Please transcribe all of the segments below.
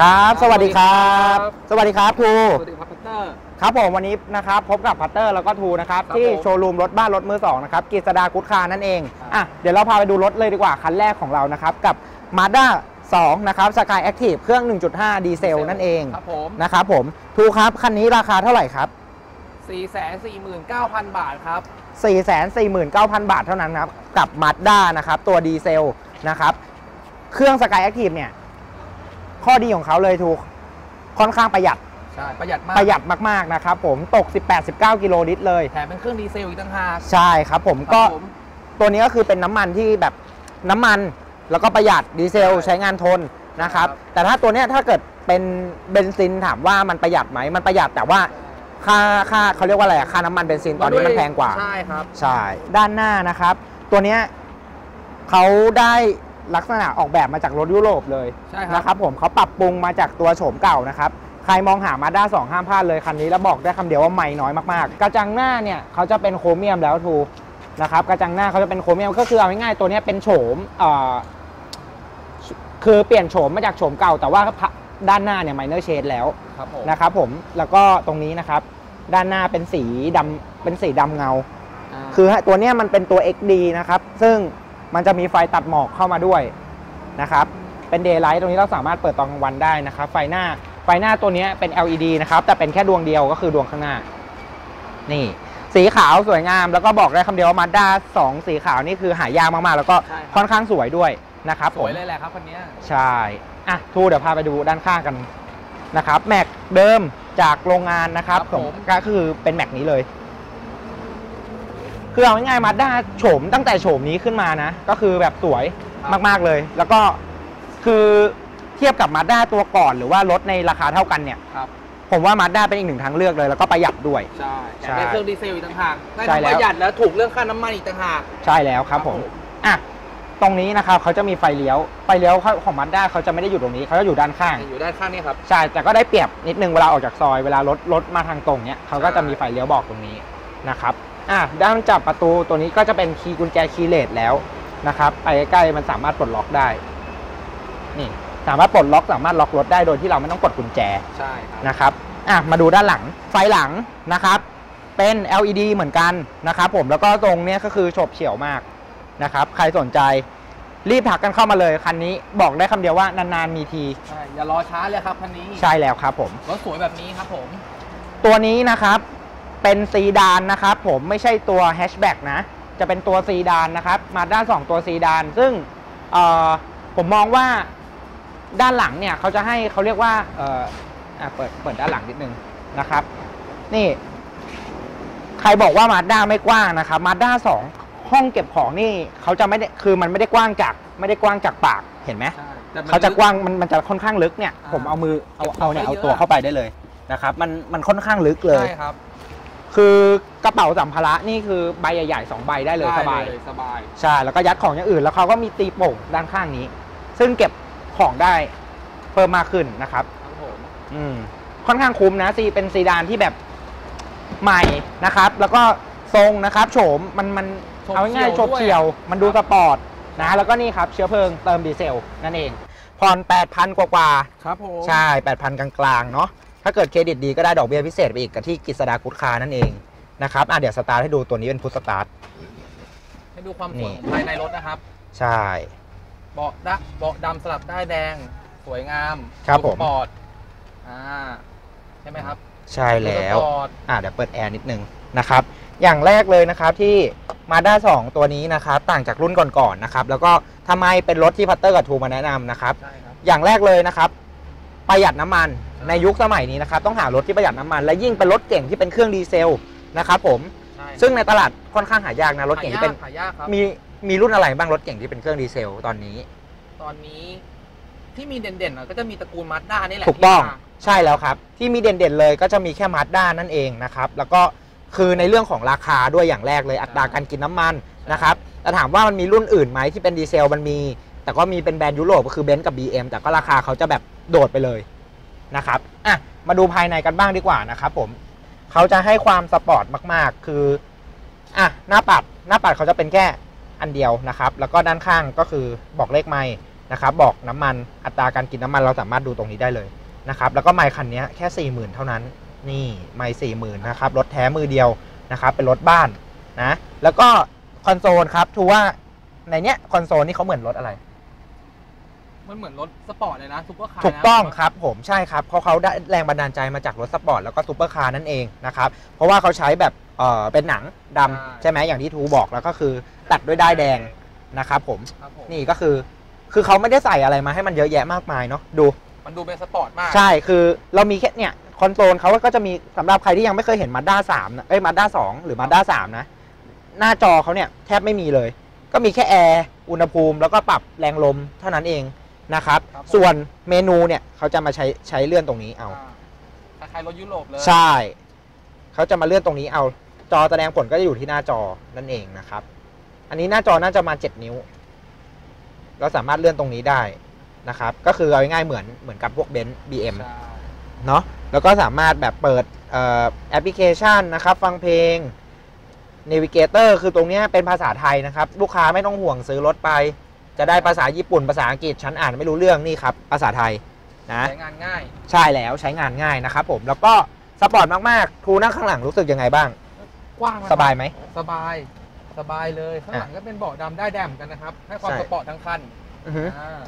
ครับ สวัสดีครับ สวัสดีครับทูสวัสดีครับพัตเตอร์ครับผมวันนี้นะครับพบกับพัตเตอร์แล้วก็ทูนะครับครับที่ผมโชว์รูมรถบ้านรถมือสองนะครับกฤษฎากู๊ดคาร์นั่นเองครับอะเดี๋ยวเราพาไปดูรถเลยดีกว่าคันแรกของเรานะครับกับ Mazda 2นะครับ Skyactiv เครื่อง 1.5 ดีเซลนั่นเองครับผมนะครับผมทูครับคันนี้ราคาเท่าไหร่ครับ 449,000 บาทครับ 449,000 บาทเท่านั้นครับกับ Mazda นะครับตัวดีเซลนะครับเครื่อง Skyactiv เนี่ย ข้อดีของเขาเลยทูค่อนข้างประหยัดใช่ประหยัดมากประหยัดมากๆนะครับผมตก 18-19 กิโลลิตรเลย แถมเป็นเครื่องดีเซลอีกต่างหากใช่ครับผมก็ครับผม ตัวนี้ก็คือเป็นน้ำมันที่แบบน้ำมันแล้วก็ประหยัดดีเซลใช่ใช้งานทนนะครับ ครับ แต่ถ้าตัวเนี้ยถ้าเกิดเป็นเบนซินถามว่ามันประหยัดไหมมันประหยัดแต่ว่าค่าค่าเขาเรียกว่าอะไรอะค่าน้ำมันเบนซินตอนนี้มันแพงกว่า ใช่ครับ ใช่ ด้านหน้านะครับ ตัวเนี้ยเขาได้ ลักษณะออกแบบมาจากรถยุโรปเลยใช่ครับ นะครับผมเขาปรับปรุงมาจากตัวโฉมเก่านะครับ ใครมองหามาด้า2ห้ามพลาดเลยคันนี้แล้วบอกได้คำเดียวว่าไม่น้อยมากๆ กระจังหน้าเนี่ยเขาจะเป็นโครเมียมแล้วทูนะครับกระจังหน้าเขาจะเป็นโครเมียมก็คือเอาง่ายๆตัวเนี้ยเป็นโฉมเอ่อคือเปลี่ยนโฉมมาจากโฉมเก่า แต่ว่าด้านหน้าเนี่ยไมเนอร์เชดแล้วครับผมนะครับผมแล้วก็ตรงนี้นะครับ ด้านหน้าเป็นสีดำเป็นสีดำเงาาคือตัวเนี้ยมันเป็นตัว XD นะครับ ซึ่ง มันจะมีไฟตัดหมอกเข้ามาด้วยนะครับเป็น Daylight ตรงนี้เราสามารถเปิดตอนกลางวันได้นะครับไฟหน้าไฟหน้าตัวเนี้ยเป็น LED นะครับแต่เป็นแค่ดวงเดียวก็คือดวงข้างหน้า นี่ สีขาวสวยงามแล้วก็บอกได้คำเดียวว่า Mazda 2สีขาวนี่คือหายากมากๆ แล้วก็ใช่ครับค่อนข้างสวยด้วยนะครับสผวยมเลยแหละครับคันเนี้ยใช่อะทูเดี๋ยวพาไปดูด้านข้างกันนะครับแม็กเดิมจากโรงงานนะครับครับผมก็คือเป็นแม็กนี้เลย คือเอาง่ายๆมาด้าโฉมตั้งแต่โฉมนี้ขึ้นมานะ ก็คือแบบสวยมากๆเลย แล้วก็คือเทียบกับมาด้าตัวก่อน หรือว่ารถในราคาเท่ากันเนี่ย ครับ ผมว่ามาด้าเป็นอีกหนึ่งทางเลือกเลย แล้วก็ประหยัดด้วย ใช่แถใช่มเป็นเครื่องดีเซลอีกต่างหากได้ใช่ทั้งแล้ว ประหยัดแล้วถูกเรื่องค่าน้ำมันอีกต่างหาก ใช่แล้วครับผม อะตรงนี้นะครับเขาจะมีไฟเลี้ยวไฟเลี้ยวของมาด้าเขาจะไม่ได้อยู่ตรงนี้เขาจะอยู่ด้านข้าง อยู่ด้านข้างนี่ครับ ใช่ แต่ก็ได้เปรียบนิดนึงเวลาออกจากซอย เวลารถรถมาทางตรงเนี้ยเขาก็จะมีไฟเลี้ยวบอกตรงนี้นะครับ อะด้านจับประตูตัวนี้ก็จะเป็นคีย์กุญแจคีย์เลสแล้วนะครับ ไปใกล้ๆมันสามารถปลดล็อกได้ นี่สามารถปลดล็อกสามารถล็อกรถได้โดยที่เราไม่ต้องกดกุญแจใช่ครับนะครับอะมาดูด้านหลังไฟหลังนะครับเป็น LED เหมือนกันนะครับผมแล้วก็ตรงเนี้ยก็คือโฉบเฉี่ยวมากนะครับใครสนใจรีบถักกันเข้ามาเลยคันนี้บอกได้คำเดียวว่านานๆมีทีใช่อย่ารอช้าเลยครับคันนี้ใช่แล้วครับผมรถสวยแบบนี้ครับผม ตัวนี้นะครับ เป็นซีดานนะครับผมไม่ใช่ตัวแฮชแบ็กนะ จะเป็นตัวซีดานนะครับ มาด้านสองตัวซีดาน ซึ่งเอ่อผมมองว่าด้านหลังเนี่ยเขาจะให้เขาเรียกว่าเอ่ออะเปิดเปิดด้านหลังนิดนึงนะครับ นี่ใครบอกว่ามาด้าไม่กว้างนะครับมาด้าสองห้องเก็บของนี่เขาจะไม่ได้คือมันไม่ได้กว้างจาก ไม่ได้กว้างจากปากเห็นไหมใช่แต่มันเขาจะกว้างมันมันจะค่อนข้างลึกเนี่ยอ่าผมเอามือเอาเก็บของเอาเนี่ยได้เอาเยอะตัวเข้าไปได้เลยนะครับ มันมันค่อนข้างลึกเลยใช่ครับ คือกระเป๋าสัมภาระนี่คือใบใหญ่ๆสองใบได้เลยสบาย ได้เลสบาย ใช่ แล้วก็ยัดของอย่างอื่น แล้วเขาก็มีตีโป่งด้านข้างนี้ ซึ่งเก็บของได้เพิ่มมากขึ้นนะครับ ครับผม อืม ค่อนข้างคุ้มนะซีเป็นซีดานที่แบบใหม่นะครับ แล้วก็ทรงนะครับโฉมมันมันโฉบเอาง่ายๆเฉีโฉยวบด้วย เฉี่ยว มันดูสปอร์ตนะ แล้วก็นี่ครับเชื้อเพลิงเติมดีเซลนั่นเองผ่อน8,000 กว่าๆครับผมใช่ 8,000 กลางๆเนาะ ถ้าเกิดเครดิตดีก็ได้ดอกเบี้ยพิเศษไปอีกกับที่กฤษฎากู๊ดคาร์นั่นเองนะครับอะเดี๋ยวสตาร์ทให้ดูตัวนี้เป็น push start ให้ดูความสนี่วยของภายในรถนะครับ ใช่ เบาะดะเบาะดำสลับด้ายแดง สวยงามครับผม สปอร์ตอ่าใช่ไหมครับใช่แล้ว สปอร์ตอะเดี๋ยวเปิดแอร์นิดนึงนะครับ อย่างแรกเลยนะครับที่มาด้า2ตัวนี้นะครับต่างจากรุ่นก่อนๆนะครับ แล้วก็ทำไมเป็นรถที่พัตเตอร์กับทูมาแนะนำนะครับ ใช่ครับ อย่างแรกเลยนะครับ ประหยัดน้ำมัน ในยุคสมัยนี้นะครับต้องหารถที่ประหยัดน้ำมัน และยิ่งเป็นรถเก๋งที่เป็นเครื่องดีเซลนะครับผมใช่ซึ่งในตลาดค่อนข้างหายากนะรถเก๋งที่เป็นหายากหายากครับมีมีรุ่นอะไรบ้างรถเก๋งที่เป็นเครื่องดีเซลตอนนี้ ตอนนี้ที่มีเด่นๆหน่อยก็จะมีตระกูลมาสด้านี่แหละถูกต้องที่มาใช่แล้วครับ ที่มีเด่นๆเลยก็จะมีแค่มา z ด้านั่นเองนะครับแล้วก็คือในเรื่องของราคาด้วยอย่างแรกเลยอัตราการกินน้ำมันนะครับแต่ถามว่ามันมีรุ่นอื่นไหมที่เป็นดีเซลมันมี แต่ก็มีเป็นแบรนด์ยุโรปก็คือเบนซ์กับ BM แต่ก็ราคาเขาจะแบบโดดไปเลย นะครับอะมาดูภายในกันบ้างดีกว่านะครับผมเขาจะให้ความสปอร์ตมาก ๆ คืออะหน้าปัดหน้าปัดเขาจะเป็นแค่อันเดียวนะครับ แล้วก็ด้านข้างก็คือบอกเลขไมล์นะครับ บอกน้ำมันอัตราการกินน้ำมันเราสามารถดูตรงนี้ได้เลยนะครับ แล้วก็ไมล์คันนี้แค่ 40,000 เท่านั้น นี่ไมล์40,000นะครับรถแท้มือเดียวนะครับ เป็นรถบ้านนะ แล้วก็คอนโซลครับทูว่าในเนี้ยคอนโซลนี่เขาเหมือนรถอะไร มันเหมือนรถสปอร์ตเลยนะซุปเปอร์คาร์ถูกต้องครับผมใช่ครับเพราะเขาได้แรงบันดาลใจมาจากรถสปอร์ตแล้วก็ซูเปอร์คาร์นั่นเองนะครับเพราะว่าเขาใช้แบบเอ่อเป็นหนังดำใช่ไหมอย่างที่ทูบอกแล้วก็คือตัดด้วยด้ายแดงนะครับผมครับผมนี่ก็คือคือเขาไม่ได้ใส่อะไรมาให้มันเยอะแยะมากมายเนาะดูมันดูเป็นสปอร์ตมาก ใช่คือเรามีแค่เนี่ยคอนโซลเขาก็จะมีสำหรับใครที่ยังไม่เคยเห็นมาด้าสามนะเอ้ยมาด้าสองหรือมาด้าสามนะ หน้าจอเขาเนี่ยแทบไม่มีเลย ก็มีแค่แอร์อุณหภูมิ แล้วก็ปรับแรงลมเท่านั้นเอง นะครับ ครับผม ส่วนเมนูเนี่ยเขาจะมาใช้ใช้เลื่อนตรงนี้เอาอ่าคล้ายๆรถยุโรปเลยใช่ เขาจะมาเลื่อนตรงนี้เอา จอแสดงผลก็จะอยู่ที่หน้าจอนั่นเองนะครับ อันนี้หน้าจอน่าจะมา 7 นิ้ว เราสามารถเลื่อนตรงนี้ได้นะครับ ก็คือเอาง่ายๆเหมือนเหมือนกับพวกเบนซ์ BM ใช่เนาะ แล้วก็สามารถแบบเปิดเอ่อแอปพลิเคชันนะครับ ฟังเพลง Navigator คือตรงเนี้ยเป็นภาษาไทยนะครับ ลูกค้าไม่ต้องห่วงซื้อรถไป จะได้ภาษาญี่ปุ่นภาษาอังกฤษฉันอ่านไม่รู้เรื่องนี่ครับภาษาไทยนะใช้งานง่าย ใช่แล้วใช้งานง่ายนะครับผมแล้วก็สปอร์ตมากๆทูนั่งข้างหลังรู้สึกยังไงบ้าง กว้างนะครับสบายไหมสบายสบายเลยข้างหลังก็เป็นเบาะดำด้ายแดงกันนะครับให้ความใช่สปอร์ตทั้งคันอือฮึอ่า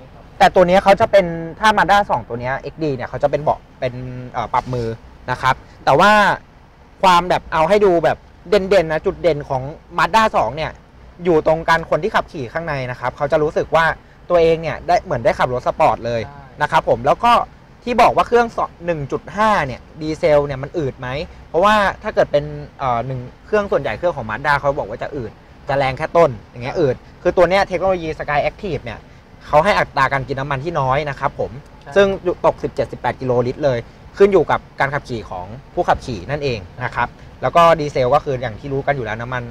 นี่ครับแต่ตัวเนี้ยเขาจะเป็นถ้ามาด้า2ตัวเนี้ย XD เนี่ยเขาจะเป็นเบาะเป็นเอ่อปรับมือนะครับ แต่ว่าความแบบเอาให้ดูแบบเด่นๆนะจุดเด่นของ Mazda 2เนี่ย อยู่ตรงการคนที่ขับขี่ข้างในนะครับเขาจะรู้สึกว่าตัวเองเนี่ยได้เหมือนได้ขับรถสปอร์ตเลยใช่นะครับผมแล้วก็ที่บอกว่าเครื่องส1.5 เนี่ยดีเซลเนี่ยมันอืดไหม เพราะว่าถ้าเกิดเป็นเอ่อหนึ่งเครื่องส่วนใหญ่เครื่องของ Mazda เขาบอกว่าจะอืด จะแรงแค่ต้น อย่างเงี้ยอืด คือตัวเนี้ยเทคโนโลยี Skyactiv เนี่ยเขาให้อัตราการกินน้ำมันที่น้อยนะครับผมใช่ซึ่งตก 17-18 กิโลลิตรเลย ขึ้นอยู่กับการขับขี่ของผู้ขับขี่นั่นเองนะครับ แล้วก็ดีเซลก็คืออย่างที่รู้กันอยู่แล้วน้ำมัน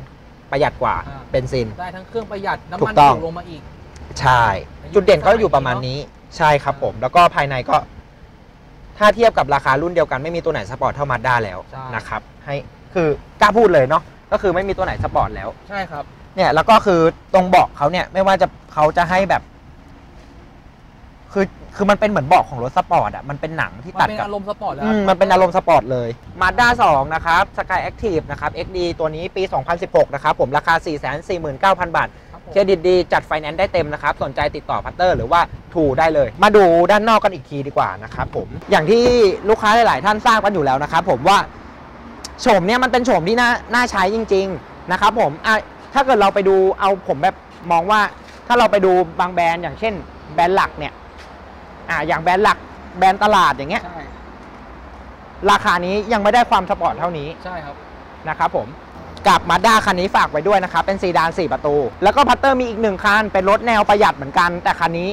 ประหยัดกว่าอ่า เบนซิน ได้ทั้งเครื่องประหยัดน้ำมัน ถูกต้อง ถูกลงมาอีก ใช่ จุดเด่นก็อยู่ประมาณนี้ใช่ครับผม แล้วก็ภายในก็ ถ้าเทียบกับราคารุ่นเดียวกันไม่มีตัวไหนสปอร์ตเท่ามาด้าแล้วใช่ นะครับ ให้คือกล้าพูดเลยเนาะก็คือไม่มีตัวไหนสปอร์ตแล้ว ใช่ครับ เนี่ยแล้วก็คือตรงเบาะเขาเนี่ยไม่ว่าจะเขาจะให้แบบ คือ คือมันเป็นเหมือนเบาะของรถสปอร์ตอะ มันเป็นหนังที่มันตัดเป็นกับ อารมณ์สปอร์ตแล้วอืมมันเป็นอารมณ์สปอร์ตเลย Mazda 2 นะครับ Skyactiv นะครับ XD ตัวนี้ปี 2016 นะครับ ผมราคา 449,000 บาท ครับผมเครดิตดีจัดไฟแนนซ์ได้เต็มนะครับ สนใจติดต่อพัตเตอร์หรือว่าทูได้เลย มาดูด้านนอกกันอีกทีดีกว่านะครับผม อย่างที่ลูกค้าหลาย ๆ ท่านทราบกันอยู่แล้วนะครับผมว่าโฉมเนี่ยมันเป็นโฉมที่น่าน่าใช้จริง ๆ นะครับผมอะถ้าเกิดเราไปดูเอาผมแบบมองว่า ถ้าเราไปดูบางแบรนด์อย่างเช่นแบรนด์หลักเนี่ย อ่าอย่างแบรนด์หลักแบรนด์ตลาดอย่างเงี้ย ใช่ ราคานี้ยังไม่ได้ความสปอร์ตเท่านี้ใช่ครับ นะครับผม กับมาด้าคันนี้ฝากไว้ด้วยนะครับ เป็นซีดาน 4 ประตู แล้วก็พัตเตอร์มีอีกหนึ่งคัน เป็นรถแนวประหยัดเหมือนกัน แต่คันนี้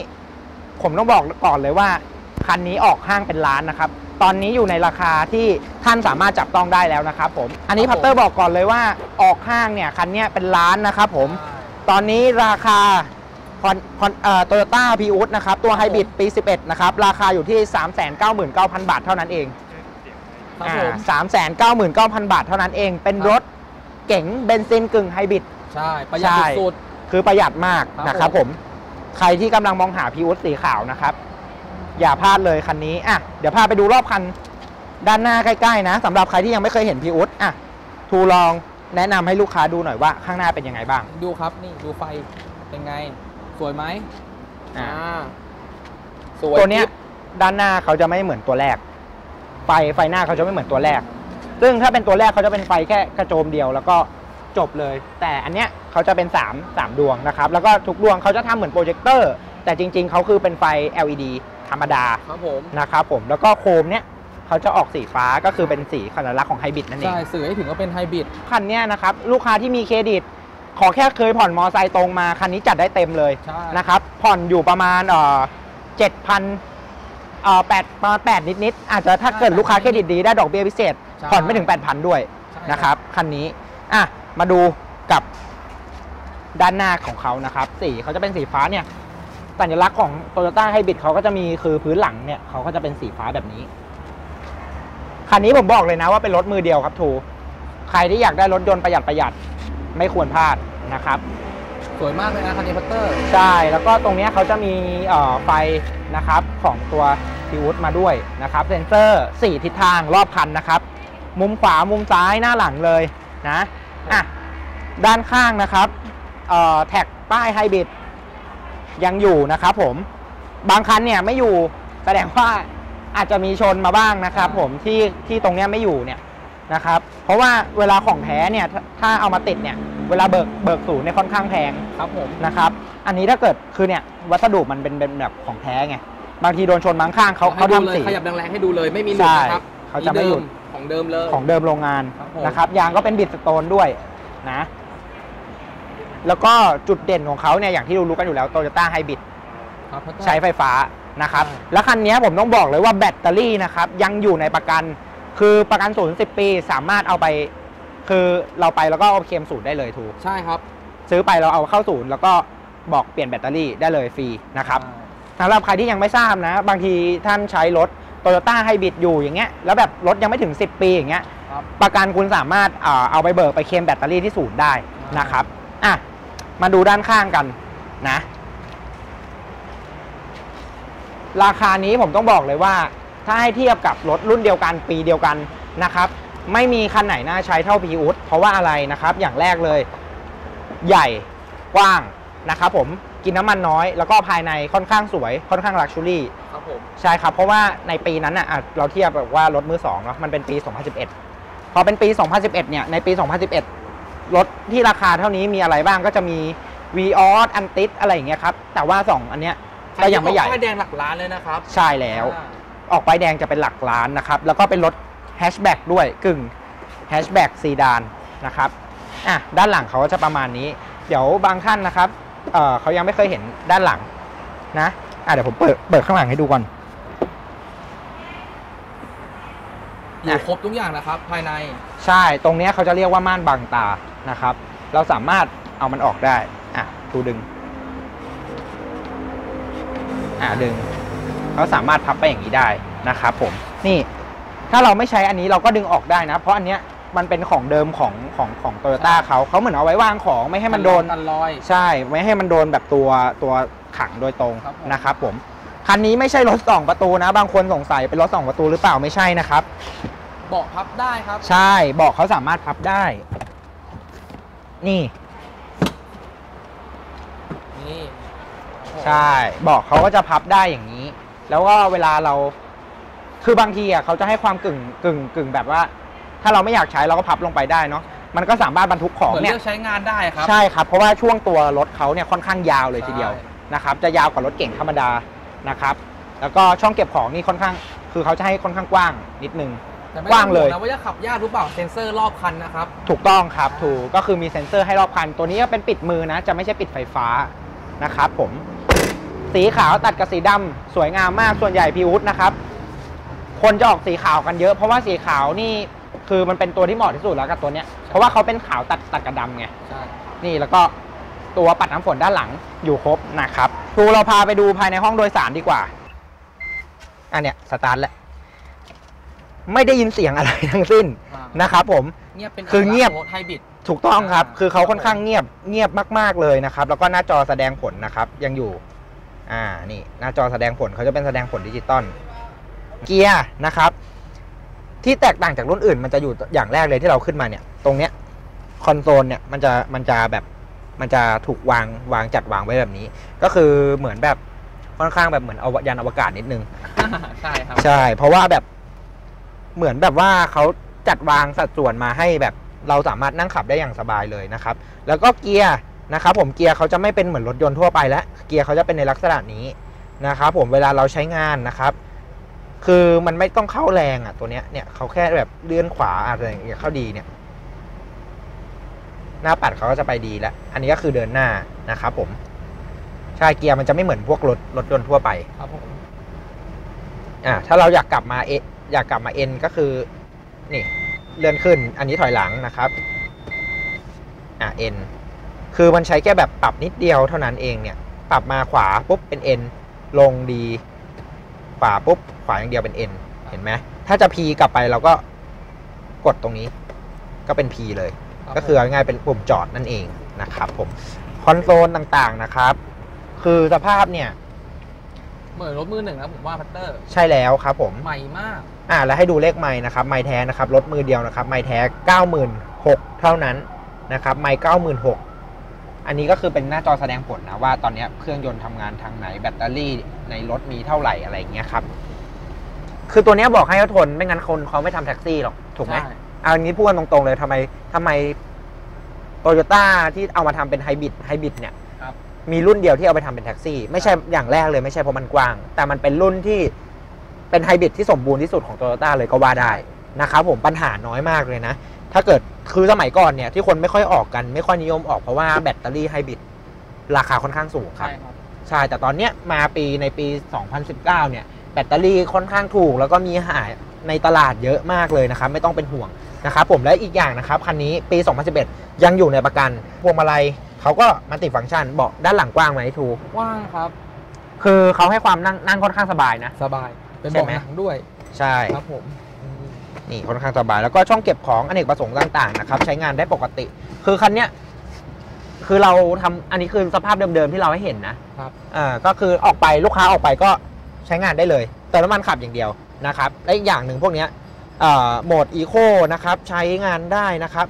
ผมต้องบอกก่อนเลยว่า คันนี้ออกห้างเป็นล้านนะครับ ตอนนี้อยู่ในราคาที่ท่านสามารถจับต้องได้แล้วนะครับผม อันนี้ครัพับตเตอร์บอกก่อนเลยว่าออกห้างเนี่ยคันเนี้ยเป็นล้านนะครับผม ตอนนี้ราคา คอนคอนเอ่อ Toyota Prius นะครับ ตัวไฮบริดปี 11 นะครับ ราคาอยู่ที่ 399,000 บาทเท่านั้นเองครับผม สามแสนเก้าหมื่นเก้าพันบาทเท่านั้นเอง เป็นครับ รถเก๋งเบนซินกึ่งไฮบริด ใช่ ประหยัดใช่ สุด คือประหยัดมากครับนะครับผผมมใครที่กำลังมองหา Prius สีขาวนะครับ อย่าพลาดเลยคันนี้ อะ เดี๋ยวพาไปดูรอบคัน ด้านหน้าใกล้ๆนะสำหรับใครที่ยังไม่เคยเห็น Prius อะทูลองแนะนำให้ลูกค้าดูหน่อยว่าข้างหน้าเป็นยังไงบ้าง ๆดูครับนี่ดูไฟเป็นไง สวยไหมอ่าสวยตัวเนี้ยจิ๊บด้านหน้าเขาจะไม่เหมือนตัวแรก ไฟไฟหน้าเขาจะไม่เหมือนตัวแรก ซึ่งถ้าเป็นตัวแรกเขาจะเป็นไฟแค่กระโจมเดียวแล้วก็จบเลย แต่อันเนี้ยเขาจะเป็น 3 3 ดวงนะครับ แล้วก็ทุกดวงเขาจะทำเหมือนโปรเจคเตอร์ แต่จริง ๆ เขาคือเป็นไฟ LED ธรรมดาครับผมนะครับผมแล้วก็โคมเนี้ยเขาจะออกสีฟ้าก็คือเป็นสีสัญลักษณ์ของไฮบริดนั่นเอง ใช่ สื่อให้ถึงว่าเป็นไฮบริดคันเนี้ยนะครับ ลูกค้าที่มีเครดิต ขอแค่เคยผ่อนมอไซค์ตรงมาคันนี้จัดได้เต็มเลยใช่ นะครับ ผ่อนอยู่ประมาณเอ่อเจ็ดพันเอ่อแปดประมาณแปดนิดๆอาจจะถ้าเกิดลูกค้าเครดิตดีได้ดอกเบี้ยพิเศษ ใช่ ผ่อนไม่ถึง 8,000 ด้วยใช่นะครับคันนี้อะมาดูกับด้านหน้าของเขานะครับ สีเขาจะเป็นสีฟ้าเนี่ยสัญลักษณ์ของ Toyota Hybrid เขาก็จะมีคือพื้นหลังเนี่ยเขาก็จะเป็นสีฟ้าแบบนี้ คันนี้ผมบอกเลยนะว่าเป็นรถมือเดียวครับทู ใครที่อยากได้รถยนต์ประหยัดประหยัด ไม่ควรพลาดนะครับ สวยมากเลยนะคันนี้พัตเตอร์ ใช่ แล้วก็ตรงเนี้ยเขาจะมีเอ่อไฟนะครับของตัวพิวุฒมาด้วยนะครับเซ็นเซอร์ 4 ทิศทางรอบคันนะครับ มุมขวามุมซ้ายหน้าหลังเลยนะอะด้านข้างนะครับเอ่อแท็กป้ายไฮบริดยังอยู่นะครับผมบางคันเนี่ยไม่อยู่แสดงว่าอาจจะมีชนมาบ้างนะครับผมที่ที่ตรงเนี้ยไม่อยู่เนี่ย นะครับ เพราะว่าเวลาของแท้เนี่ยถ้าถ้าเอามาติดเนี่ยเวลาเบิกเบิกศูนย์เนี่ยค่อนข้างแพงครับผมนะครับ อันนี้ถ้าเกิดคือเนี่ยวัสดุมันเป็นเป็นแบบของแท้ไงบางทีโดนชนบางข้างเขาเขาให้ดูลทำยสีขยับแรงๆให้ดูเลยไม่มีหลุดใช่นะครับเขาจะไม่หลุดของเดิมเลยของเดิมโรงงานครับผมนะครับยางก็เป็นบิดสโตนด้วยนะ แล้วก็จุดเด่นของเขาเนี่ยอย่างที่รู้ๆกันอยู่แล้วโตโยต้าไฮบริดครับพัตเตอร์ใช้ไฟฟ้านะครับใช่แล้วคันนี้ผมต้องบอกเลยว่าแบตเตอรี่นะครับยังอยู่ในประกัน คือประกันศูนย์สิปีสามารถเอาไป คือเราไปแล้วก็เอาเคลมศูนย์ได้เลยทูใช่ครับ ซื้อไปเราเอาเข้าศูนย์แล้วก็บอกเปลี่ยนแบตเตอรี่ได้เลยฟรีนะครับสำหรับใครที่ยังไม่ทราบนะ บางทีท่านใช้รถโตโยต้าไฮบริดอยู่อย่างเงี้ยแล้วแบบรถยังไม่ถึง 10 ปีอย่างเงี้ยครับประกันคุณสามารถเอ่อเอาไปเบิกไปเคลมแบตเตอรี่ที่ศูนย์ได้นะครับอะมาดูด้านข้างกันนะ ราคานี้ผมต้องบอกเลยว่า ถ้าให้เทียบกับรถรุ่นเดียวกันปีเดียวกันนะครับ ไม่มีคันไหนน่าใช้เท่าพีอุดเพราะว่าอะไรนะครับ อย่างแรกเลย ใหญ่กว้างนะครับผมกินน้ำมันน้อย แล้วก็ภายในค่อนข้างสวยค่อนข้างลักชูรี่ครับผมใช่ครับเพราะว่าในปีนั้นน่ะอะเราเทียบแบบว่ารถมือสองเนาะมันเป็นปี 2011 พอเป็นปี 2011 เนี่ยในปี 2011 รถที่ราคาเท่านี้มีอะไรบ้างก็จะมี v ีออสอันติสอะไรอย่างเงี้ยครับแต่ว่า 2 อันเนี้ยก็ยังไม่ใหญ่ป้ายแดงหลักล้านเลยนะครับ ใช่แล้ว อ่า ออกไปแดงจะเป็นหลักล้านนะครับ แล้วก็เป็นรถแฮชแบ็กด้วยกึ่งแฮชแบ็กซีดานนะครับอะด้านหลังเขาก็จะประมาณนี้ เดี๋ยวบางท่านนะครับเอ่อเขายังไม่เคยเห็นด้านหลังนะอะเดี๋ยวผมเปิดเปิดข้างหลังให้ดูก่อนอยู่ครบทุกอย่างนะครับภายใน ใช่ตรงเนี้ยเขาจะเรียกว่าม่านบังตานะครับ เราสามารถเอามันออกได้อะทูดึงอะดึง เขาสามารถพับไปอย่างนี้ได้นะครับผมนี่ถ้าเราไม่ใช้อันนี้เราก็ดึงออกได้นะ เพราะอันเนี้ยมันเป็นของเดิมของของของโตโยต้าใช่เขาเขาเหมือนเอาไว้วางของไม่ให้มันโดนกันรอย ใช่ไม่ให้มันโดนแบบตัวตัวขังโดยตรงครับผม นะครับผมคันนี้ไม่ใช่รถสองประตูนะ บางคนสงสัยเป็นรถสองประตูหรือเปล่าไม่ใช่นะครับ เบาะพับได้ครับ ใช่เบอกเขาสามารถพับได้ นี่ นี่ใช่เบอกเขาก็จะพับได้อย่างนี้ แล้วก็เวลาเราคือบางทีอะเขาจะให้ความกึ่งกึ่งกึ่งแบบว่า ถ้าเราไม่อยากใช้เราก็พับลงไปได้เนาะมันก็สามารถบรรทุกของเหมือนเนี่ยเลือกใช้งานได้ครับ ใช่ครับ เพราะว่าช่วงตัวรถเขาเนี่ยค่อนข้างยาวเลยใช่ทีเดียวนะครับ จะยาวกว่ารถเก่งธรรมดานะครับ แล้วก็ช่องเก็บของนี่ค่อนข้าง คือเขาจะให้ค่อนข้างกว้างนิดนึง แต่ไม่กว้างเลยต้องห่นะว่าจะขับยากหรือเปล่าเซ็นเซอร์รอบคันนะครับ ถูกต้องครับ ถูกก็คือมีเซ็นเซอร์ให้รอบคัน ตัวนี้ก็เป็นปิดมือนะ จะไม่ใช่ปิดไฟฟ้านะครับผม สีขาวตัดกับสีดำสวยงามมากส่วนใหญ่พีวุฒนะครับ คนจะออกสีขาวกันเยอะ เพราะว่าสีขาวนี่คือมันเป็นตัวที่เหมาะที่สุดแล้วกับตัวเนี้ยเพราะว่าเขาเป็นขาวตัดตัดกับดำไงใช่นี่แล้วก็ตัวปัดน้ำฝนด้านหลังอยู่ครบนะครับครูเราพาไปดูภายในห้องโดยสารดีกว่า อันเนี้ยสตาร์ทแล้วไม่ได้ยินเสียงอะไรทั้งสิ้นอ่านะครับผมเงียบเป็นคือเงียบรถไฮบริดถูกต้องครับอ่าคือเขาค่อนข้างเงียบเงียบมาก ๆเลยนะครับ แล้วก็หน้าจอแสดงผลนะครับ ยังอยู่ อ่านี่หน้าจอแสดงผลเขาจะเป็นแสดงผลดิจิตอลเกียร์นะครับ ที่แตกต่างจากรุ่นอื่น มันจะอยู่อย่างแรกเลยที่เราขึ้นมาเนี่ย ตรงเนี้ยคอนโซลเนี่ยมันจะมันจะแบบมันจะถูกวางวางจัดวางไว้แบบนี้ ก็คือเหมือนแบบค่อนข้างแบบเหมือนเอายานอวกาศนิดนึงใช่ครับใช่ เพราะว่าแบบเหมือนแบบว่าเขาจัดวางสัดส่วนมาให้แบบเราสามารถนั่งขับได้อย่างสบายเลยนะครับ แล้วก็เกียร์ นะครับผมเกียร์เขาจะไม่เป็นเหมือนรถยนต์ทั่วไปแล้วเกียร์เขาจะเป็นในลักษณะนี้นะครับผมเวลาเราใช้งานนะครับคือมันไม่ต้องเข้าแรงอะตัวเนี้ยเนี่ยเขาแค่แบบเลื่อนขวาอะไรอย่างเงี้ยเข้าดีเนี่ย หน้าปัดเขาก็จะไปดีแล้วอันนี้ก็คือเดินหน้านะครับผมใช่เกียร์มันจะไม่เหมือนพวกรถรถยนต์ทั่วไปครับผมอ่าถ้าเราอยากกลับมาเออยากกลับมาเอ็นก็คือ นี่ เลื่อนขึ้น อันนี้ถอยหลังนะครับ อ่าเอ็น คือมันใช้แค่แบบปรับนิดเดียวเท่านั้นเองเนี่ย ปรับมาขวาปุ๊บเป็นเอ็นลงดีขวาปุ๊บขวาอย่างเดียวเป็นเอ็นเห็นไหมถ้าจะพีกลับไปเราก็กดตรงนี้ ก็เป็น P เลยรับก็คือเอาง่ายๆเป็นปุ่มจอดนั่นเองนะครับผมคอนโซลต่างๆนะครับ คือสภาพเนี่ย เหมือนรถมือหนึ่งนะผมว่าพัตเตอร์ ใช่แล้วครับผม ใหม่มาก อ่า แล้วให้ดูเลขไมล์นะครับ ไมล์แท้นะครับ รถมือเดียวนะครับ ไมล์แท้ 96,000เท่านั้นนะครับ ไมล์ 96,000 อันนี้ก็คือเป็นหน้าจอแสดงผลนะว่าตอนเนี้ยเครื่องยนต์ทำงานทางไหนแบตเตอรี่ในรถมีเท่าไหร่อะไรอย่างเงี้ยครับ คือตัวเนี้ยบอกให้เขาทนไม่งั้นคนเขาไม่ทำแท็กซี่หรอกถูกไหมใช่เอาอย่างนี้พูดกันตรงๆเลยทำไมทำไมโตโยต้าที่เอามาทำเป็นไฮบริดไฮบริดเนี่ยครับมีรุ่นเดียวที่เอาไปทำเป็นแท็กซี่ ไม่ใช่อย่างแรกเลยไม่ใช่เพราะมันกว้าง แต่มันเป็นรุ่นที่เป็นไฮบริดที่สมบูรณ์ที่สุดของโตโยต้าเลยก็ว่าได้นะครับผมปัญหาน้อยมากเลยนะ ถ้าเกิดคือสมัยก่อนเนี่ยที่คนไม่ค่อยออกกันไม่ค่อยนิยมออกเพราะว่าแบตเตอรี่ไฮบริดราคาค่อนข้างสูงครับ ใช่ครับใช่แต่ตอนเนี้ยมาปีในปี 2019 เนี่ยแบตเตอรี่ค่อนข้างถูก แล้วก็มีหายในตลาดเยอะมากเลยนะครับ ไม่ต้องเป็นห่วงนะครับผมและอีกอย่างนะครับคันนี้ปี 2011 ยังอยู่ในประกันพวงมาลัยเขาก็มันติฟังก์ชันเบาะด้านหลังกว้างไหมทูว่างครับ คือเขาให้ความนั่งนั่งค่อนข้างสบายนะ สบาย เป็นใช่เบาะไหม หนังด้วย ใช่ ครับผมอืม นี่ค่อนข้างสบายแล้วก็ช่องเก็บของอเนกประสงค์ต่างๆนะครับใช้งานได้ปกติ คือคันเนี้ยคือเราทำอันนี้คือสภาพเดิมๆที่เราให้เห็นนะครับอ่าก็คือออกไปลูกค้าออกไปก็ใช้งานได้เลยเติมน้ำมันขับอย่างเดียวนะครับและอีกอย่างหนึ่งพวกเนี้ยเอ่อโหมด eco นะครับใช้งานได้นะครับ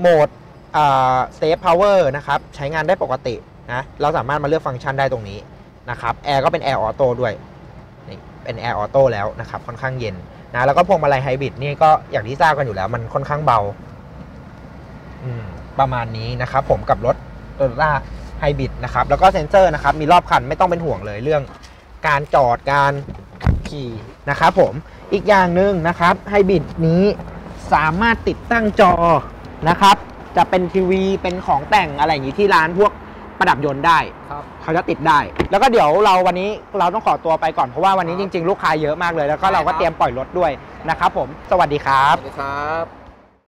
โหมด save power นะครับใช้งานได้ปกตินะเราสามารถมาเลือกฟังก์ชันได้ตรงนี้นะครับแอร์ก็เป็นแอร์ออโต้ด้วยนี่เป็นแอร์ออโต้แล้วนะครับค่อนข้างเย็น นะแล้วก็พวงมาลัยไฮบริดนี่ก็อย่างที่ทราบกันอยู่แล้ว มันค่อนข้างเบาประมาณนี้นะครับ ผมกับรถโตโยต้าไฮบริดนะครับ แล้วก็เซ็นเซอร์นะครับ มีรอบคันไม่ต้องเป็นห่วงเลยเรื่อง การจอดการขับขี่นะครับผมอีกอย่างหนึ่งนะครับไฮบริดนี้สามารถติดตั้งจอนะครับ จะเป็นทีวีเป็นของแต่งอะไรอย่างนี้ที่ร้านพวก ประดับยนต์ได้ ครับ เขาจะติดได้ แล้วก็เดี๋ยวเราวันนี้เราต้องขอตัวไปก่อนเพราะว่าวันนี้จริง ๆ ลูกค้าเยอะมากเลย แล้วก็เราก็เตรียมปล่อยรถด้วยนะครับผม สวัสดีครัสบ วัสดีครับ